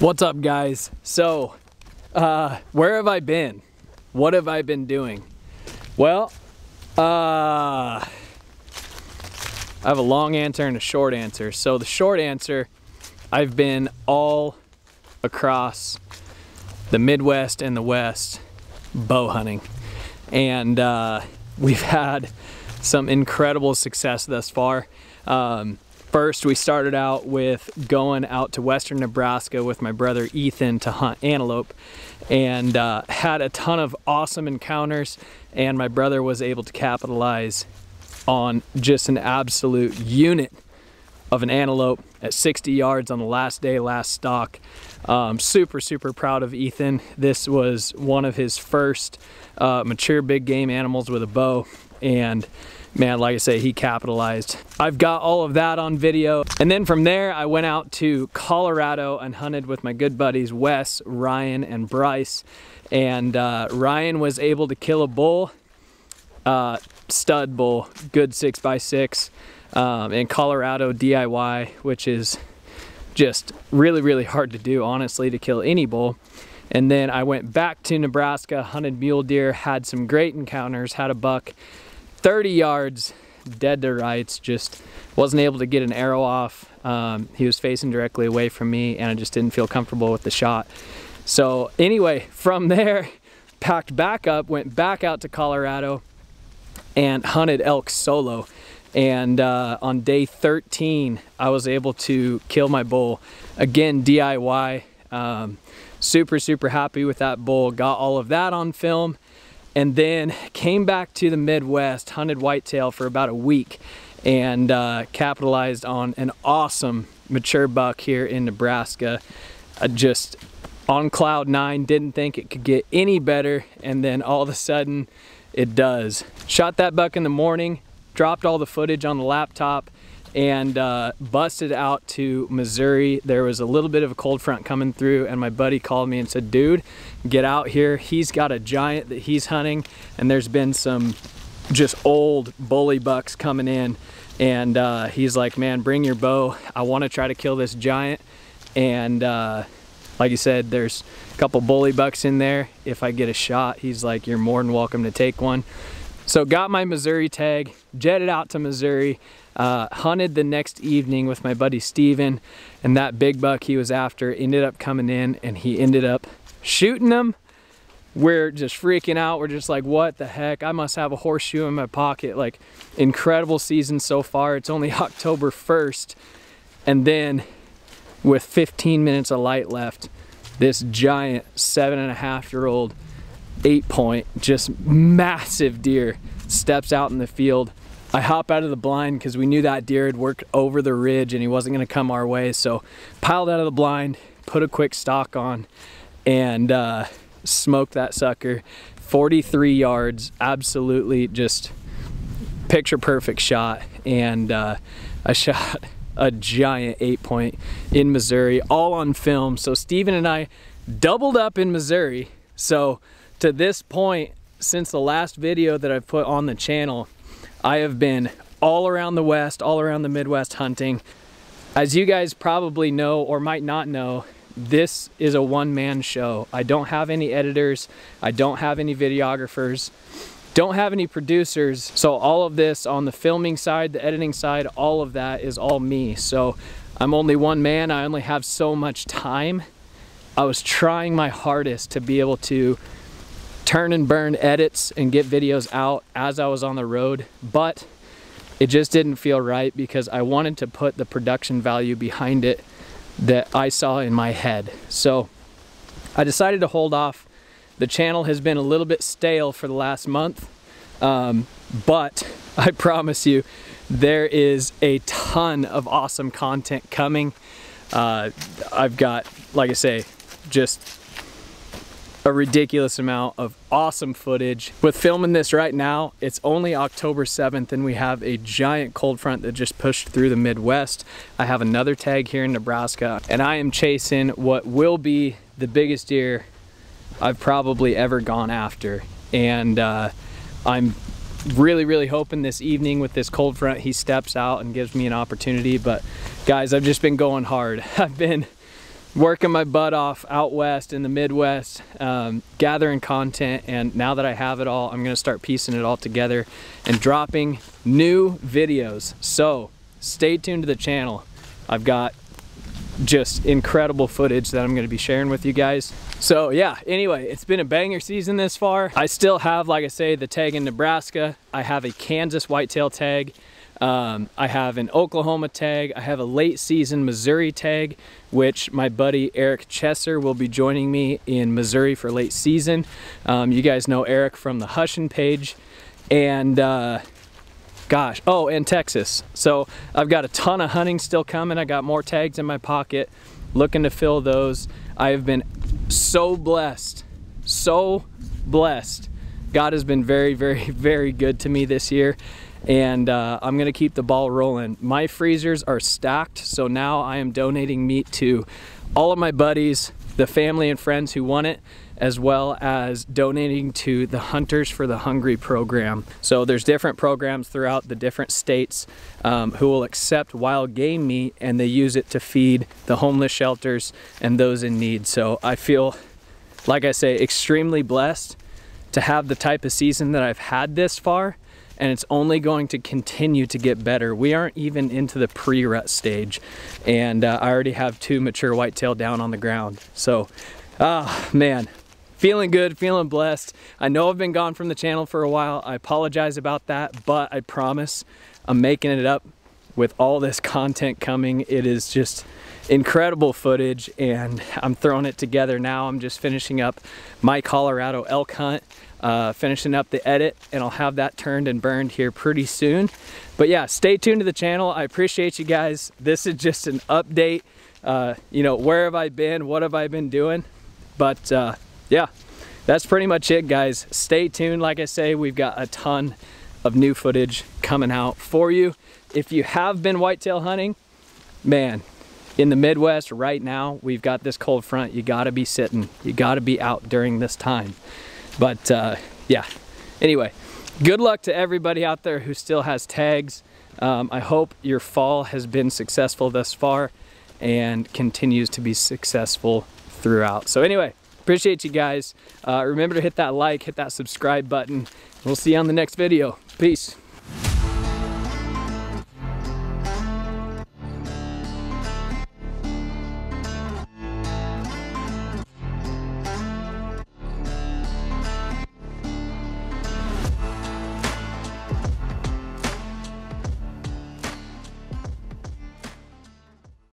What's up guys? So, uh, where have I been? What have I been doing? Well, uh, I have a long answer and a short answer. So the short answer, I've been all across the Midwest and the West bow hunting. And uh, we've had some incredible success thus far. Um, First, we started out with going out to western Nebraska with my brother Ethan to hunt antelope and uh, had a ton of awesome encounters and my brother was able to capitalize on just an absolute unit of an antelope at 60 yards on the last day, last stalk. Um, super, super proud of Ethan. This was one of his first uh, mature big game animals with a bow and man, like I say, he capitalized. I've got all of that on video. And then from there, I went out to Colorado and hunted with my good buddies, Wes, Ryan, and Bryce. And uh, Ryan was able to kill a bull, uh, stud bull, good six by six, um, in Colorado DIY, which is just really, really hard to do, honestly, to kill any bull. And then I went back to Nebraska, hunted mule deer, had some great encounters, had a buck, 30 yards dead to rights just wasn't able to get an arrow off. Um, he was facing directly away from me and I just didn't feel comfortable with the shot. So anyway from there packed back up went back out to Colorado and hunted elk solo. And uh, on day 13 I was able to kill my bull. Again DIY um, super super happy with that bull. Got all of that on film and then came back to the Midwest, hunted whitetail for about a week and uh, capitalized on an awesome mature buck here in Nebraska. Uh, just on cloud nine, didn't think it could get any better and then all of a sudden it does. Shot that buck in the morning, dropped all the footage on the laptop and uh, busted out to Missouri. There was a little bit of a cold front coming through and my buddy called me and said, dude, get out here. He's got a giant that he's hunting and there's been some just old bully bucks coming in and uh, he's like, man, bring your bow. I wanna try to kill this giant. And uh, like you said, there's a couple bully bucks in there. If I get a shot, he's like, you're more than welcome to take one. So got my Missouri tag, jetted out to Missouri, uh, hunted the next evening with my buddy Steven and that big buck he was after ended up coming in and he ended up shooting him. We're just freaking out. We're just like, what the heck? I must have a horseshoe in my pocket. Like incredible season so far. It's only October 1st. And then with 15 minutes of light left, this giant seven and a half year old eight point, just massive deer steps out in the field I hop out of the blind because we knew that deer had worked over the ridge and he wasn't going to come our way. So piled out of the blind, put a quick stalk on and uh, smoked that sucker. 43 yards, absolutely just picture perfect shot. And uh, I shot a giant eight point in Missouri, all on film. So Steven and I doubled up in Missouri. So to this point, since the last video that I've put on the channel, I have been all around the West, all around the Midwest hunting. As you guys probably know or might not know, this is a one-man show. I don't have any editors. I don't have any videographers. Don't have any producers. So all of this on the filming side, the editing side, all of that is all me. So I'm only one man. I only have so much time. I was trying my hardest to be able to turn and burn edits and get videos out as I was on the road, but it just didn't feel right because I wanted to put the production value behind it that I saw in my head. So I decided to hold off. The channel has been a little bit stale for the last month, um, but I promise you, there is a ton of awesome content coming. Uh, I've got, like I say, just a ridiculous amount of awesome footage. With filming this right now, it's only October 7th and we have a giant cold front that just pushed through the Midwest. I have another tag here in Nebraska and I am chasing what will be the biggest deer I've probably ever gone after. And uh, I'm really, really hoping this evening with this cold front, he steps out and gives me an opportunity. But guys, I've just been going hard. I've been working my butt off out west in the Midwest, um, gathering content. And now that I have it all, I'm gonna start piecing it all together and dropping new videos. So stay tuned to the channel. I've got just incredible footage that I'm gonna be sharing with you guys. So yeah, anyway, it's been a banger season this far. I still have, like I say, the tag in Nebraska. I have a Kansas whitetail tag. Um, I have an Oklahoma tag. I have a late season Missouri tag, which my buddy Eric Chesser will be joining me in Missouri for late season. Um, you guys know Eric from the Hushin page. And uh, gosh, oh, and Texas. So I've got a ton of hunting still coming. I got more tags in my pocket, looking to fill those. I have been so blessed, so blessed. God has been very, very, very good to me this year and uh, I'm gonna keep the ball rolling. My freezers are stacked, so now I am donating meat to all of my buddies, the family and friends who want it, as well as donating to the Hunters for the Hungry program. So there's different programs throughout the different states um, who will accept wild game meat and they use it to feed the homeless shelters and those in need. So I feel, like I say, extremely blessed to have the type of season that I've had this far and it's only going to continue to get better. We aren't even into the pre-rut stage and uh, I already have two mature whitetail down on the ground. So, ah, man, feeling good, feeling blessed. I know I've been gone from the channel for a while. I apologize about that, but I promise I'm making it up with all this content coming. It is just incredible footage and I'm throwing it together now. I'm just finishing up my Colorado elk hunt uh, finishing up the edit and I'll have that turned and burned here pretty soon. But yeah, stay tuned to the channel. I appreciate you guys. This is just an update. Uh, you know, where have I been? What have I been doing? But uh, yeah, that's pretty much it guys. Stay tuned. Like I say, we've got a ton of new footage coming out for you. If you have been whitetail hunting, man, in the Midwest right now, we've got this cold front. You gotta be sitting. You gotta be out during this time. But uh, yeah, anyway, good luck to everybody out there who still has tags. Um, I hope your fall has been successful thus far and continues to be successful throughout. So anyway, appreciate you guys. Uh, remember to hit that like, hit that subscribe button. We'll see you on the next video. Peace.